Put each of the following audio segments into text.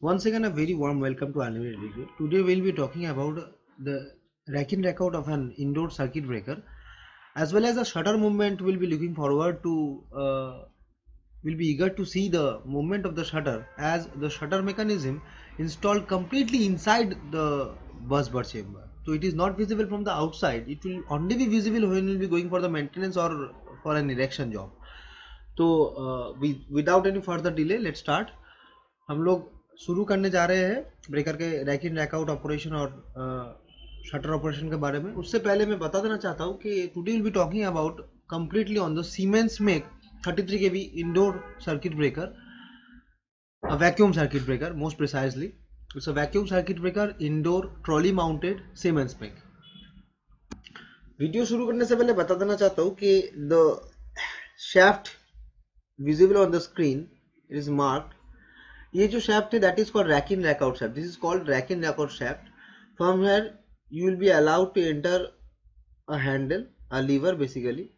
Once again, a very warm welcome to Unlimited Video. Today, we'll be talking about the rack in rack out of an indoor circuit breaker, as well as the shutter movement. We'll be looking forward to. Uh, we'll be eager to see the movement of the shutter as the shutter mechanism installed completely inside the bus bar chamber. So it is not visible from the outside. It will only be visible when we'll be going for the maintenance or for an erection job. तो uh, without any further delay, let's start. हम लोग शुरू करने जा रहे हैं breaker के rack in, rack out operation और शटर ऑपरेशन के बारे में। उससे पहले मैं बता देना चाहता हूँ कि today will be talking about completely on the Siemens make 33 three K V indoor circuit breaker vacuum circuit breaker most precisely it's a vacuum circuit breaker indoor trolley mounted Siemens make video शुरू करने से पहले बता देना चाहता हूँ कि the shaft visible on the screen it is marked ये जो shaft है that is called rack in rack out shaft this is called rack in rack out shaft from here you will be allowed to enter a handle a lever basically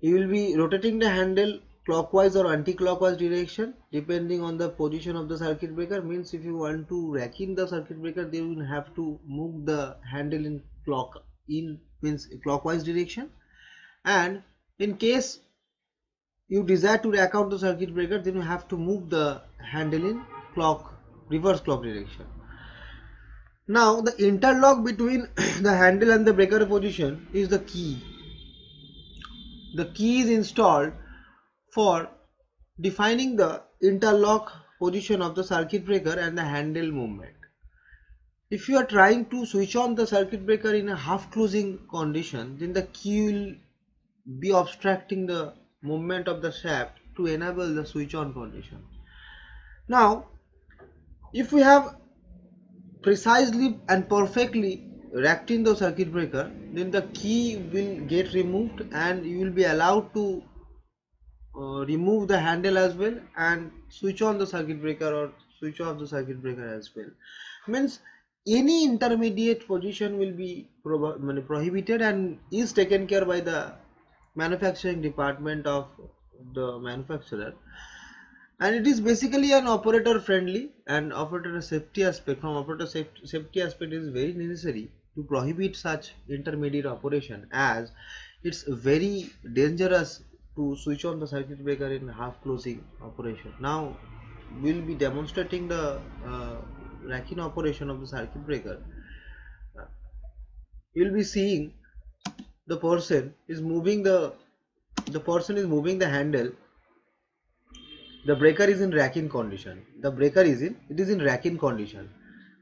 you will be rotating the handle clockwise or anti-clockwise direction depending on the position of the circuit breaker means if you want to rack in the circuit breaker then you will have to move the handle in clock in means clockwise direction and in case you desire to rack out the circuit breaker then you have to move the handle in clock reverse clock direction now the interlock between the handle and the breaker position is the key the key is installed for defining the interlock position of the circuit breaker and the handle movement. If you are trying to switch on the circuit breaker in a half closing condition, then the key will be obstructing the movement of the shaft to enable the switch on condition. Now, if we have precisely and perfectly racked in the circuit breaker then the key will get removed and you will be allowed to uh, remove the handle as well and switch on the circuit breaker or switch off the circuit breaker as well means any intermediate position will be pro prohibited and is taken care by the manufacturing department of the manufacturer. And it is basically an operator friendly and operator safety aspect. From operator safety, safety aspect is very necessary to prohibit such intermediate operation as it's very dangerous to switch on the circuit breaker in half closing operation. Now we'll be demonstrating the uh, racking operation of the circuit breaker. You'll be seeing the person is moving the the person is moving the handle the breaker is in racking condition. The breaker is in it is in racking condition.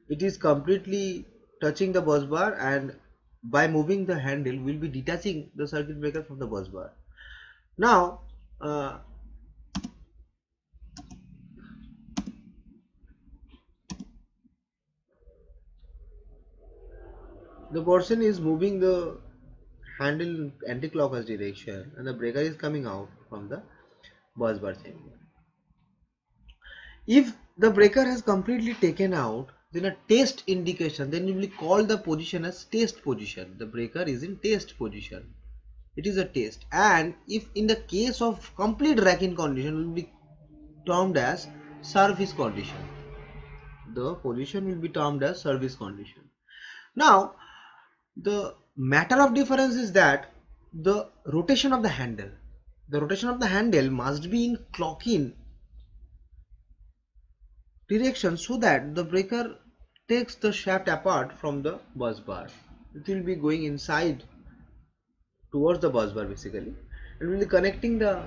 It is completely touching the bus bar and by moving the handle we'll be detaching the circuit breaker from the bus bar. Now uh, the person is moving the handle anti-clockwise direction and the breaker is coming out from the bus bar chamber if the breaker has completely taken out then a test indication then you will call the position as test position. The breaker is in test position. It is a test. And if in the case of complete racking condition will be termed as service condition. The position will be termed as service condition. Now the matter of difference is that the rotation of the handle the rotation of the handle must be in clock in direction so that the breaker takes the shaft apart from the bus bar. It will be going inside towards the bus bar basically. It will be connecting the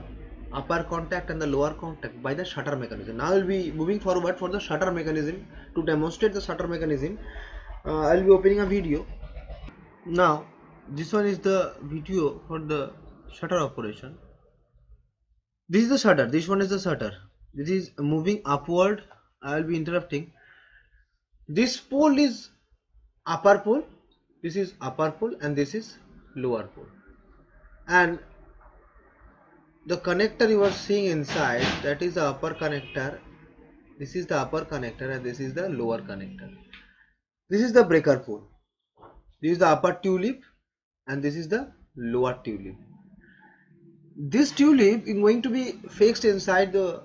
upper contact and the lower contact by the shutter mechanism. Now we'll be moving forward for the shutter mechanism to demonstrate the shutter mechanism. Uh, i'll be opening a video now this one is the video for the shutter operation. This is the shutter. This one is the shutter. This is moving upward. I will be interrupting. This pole is upper pole. This is upper pole and this is lower pole. And the connector you are seeing inside that is the upper connector. This is the upper connector and this is the lower connector. This is the breaker pole this is the upper tulip and this is the lower tulip. This tulip is going to be fixed inside the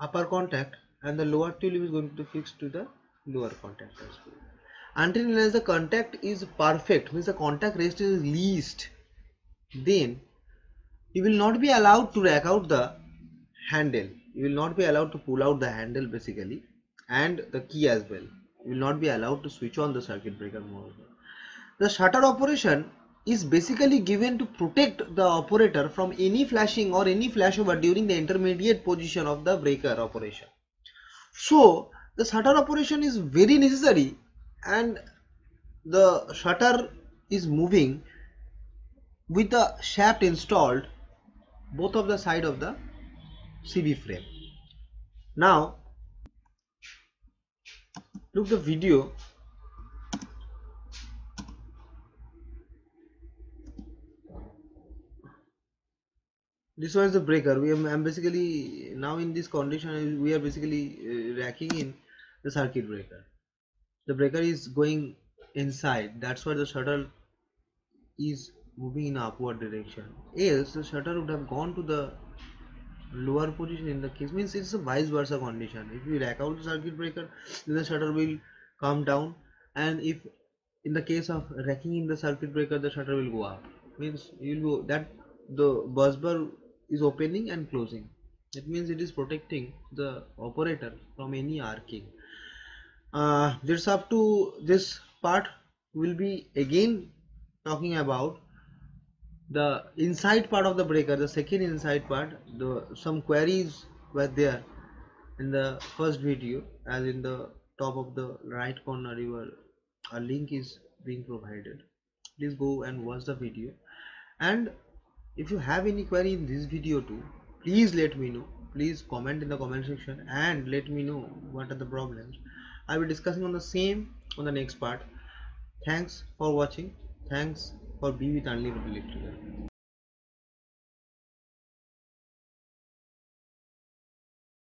upper contact and the lower tulip is going to be fixed to the lower contact as well. Until unless the contact is perfect means the contact rest is least then you will not be allowed to rack out the handle. You will not be allowed to pull out the handle basically and the key as well. You will not be allowed to switch on the circuit breaker moreover the shutter operation is basically given to protect the operator from any flashing or any flashover during the intermediate position of the breaker operation so the shutter operation is very necessary and the shutter is moving with the shaft installed both of the side of the CV frame. Now look the video this one is the breaker. We am I'm basically now in this condition we are basically uh, racking in the circuit breaker. The breaker is going inside. That's why the shutter is moving in upward direction. Else the shutter would have gone to the lower position in the case. Means it's a vice versa condition. If we rack out the circuit breaker then the shutter will come down. And if in the case of racking in the circuit breaker the shutter will go up. Means you will go that the bus bar is opening and closing. It means it is protecting the operator from any arcing. Uh, this up to this part will be again talking about the inside part of the breaker the second inside part the some queries were there in the first video as in the top of the right corner you your a link is being provided. Please go and watch the video. And if you have any query in this video too please let me know. Please comment in the comment section and let me know what are the problems. I will be discussing on the same on the next part. Thanks for watching. Thanks for being with unlimited electrical